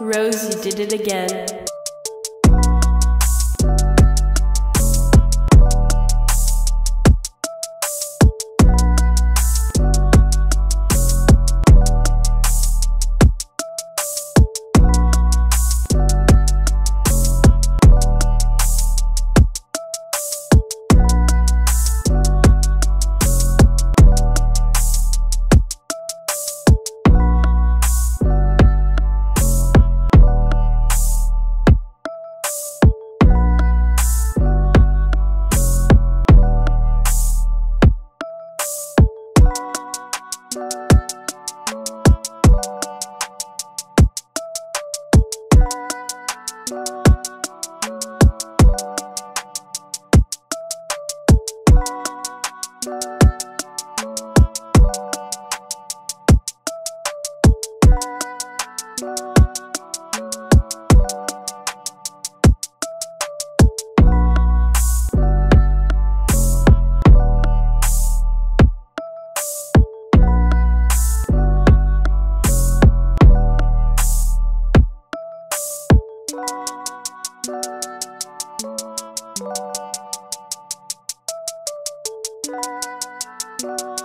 Rose, you did it again. you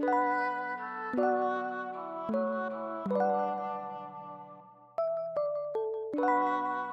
Thank you.